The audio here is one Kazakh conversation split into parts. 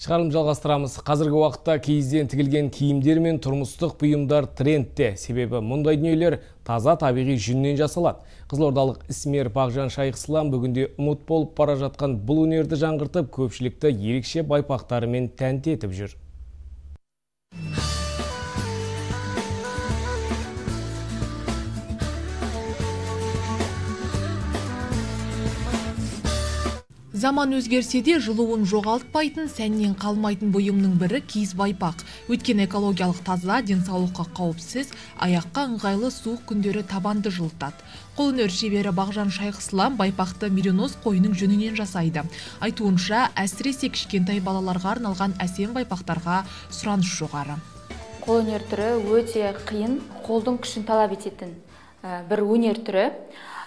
Шығарым жалғастырамыз. Қазіргі уақытта киізден тігілген киімдер мен тұрмыстық бұйымдар трендте. Себебі мұндай дүниелер таза табиғи жүннен жасалады. Қызылордалық ісмер Бағжан Шайықсылам бүгінде ұмыт болып бара жатқан бұл өнерді жаңғыртып, көпшілікті ерекше байпақтарымен тәнті етіп жүр. Заман өзгерсе де жылуын жоғалтпайтын, сәннен қалмайтын бұйымның бірі киіз байпақ. Өйткені экологиялық таза, денсаулыққа қауіпсіз, аяққа ыңғайлы суық күндері табанды жылытады. Қолөнер шебері Бағжан Шайықсылам байпақты меринос қойының жүнінен жасайды. Айтуынша, әсіресе кішкентай балаларға арналған әсем байпақтарға сұраныс жоғары. қолөнер түрі өте қиын қолдың күшін талап ететін ә, бір өнер түрі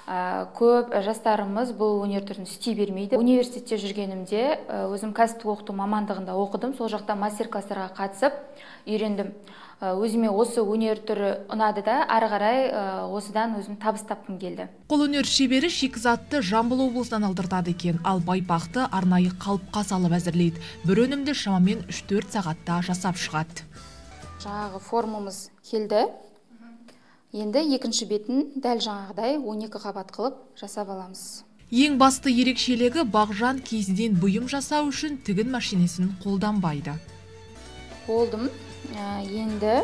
көп жастарымыз бұл өнер түрін істей бермейді. Университетте жүргенімде ә, өзім кәсіптік оқыту мамандығында оқыдым. Сол жақта мастер класстарға қатысып үйрендім. Ә, өзіме осы өнер түрі ұнады да ары қарай ә, осыдан өзім табыс тапқым келді. Қолөнер шебері шикізатты жамбыл облысынан алдыртады екен. Ал байпақты арнайы қалыпқа салып әзірлейді. Бір өнімді шамамен 3-4 сағатта жасап шығады. Жаңағы формамыз келді. Енді екінші бетін дәл жаңағыдай 12 қабат қылып жасап аламыз. Ең басты ерекшелігі бағжан киізден бұйым жасау үшін тігін машинесін қолданбайды. Болдым Ә, енді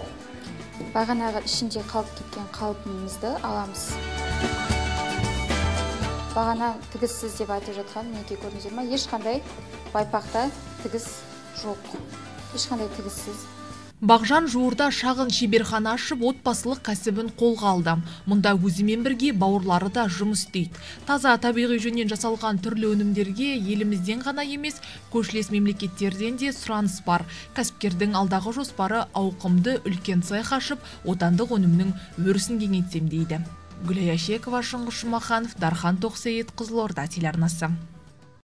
бағанағы ішінде қалып кеткен қалпымызды аламыз. Бағана тігіссіз деп айтып жатқан мінекей көрдіңіздер ма ешқандай байпақта тігіс жоқ. Ешқандай тігіссіз Бағжан жуырда шағын шеберхана ашып отбасылық кәсібін қолға алды. Мұнда өзімен бірге бауырлары да жұмыс істейді. Таза табиғи жөннен жасалған түрлі өнімдерге елімізден ғана емес, көршілес мемлекеттерден де сұраныс бар. Кәсіпкердің алдағы жоспары ауқымды үлкен цех ашып, отандық өнімнің өрісін кеңейтсем дейді. Гүлай Ашекова, Шыңғыс Жұмаханов, Дархан Тоқсейіт, Қызылорда телеарнасы.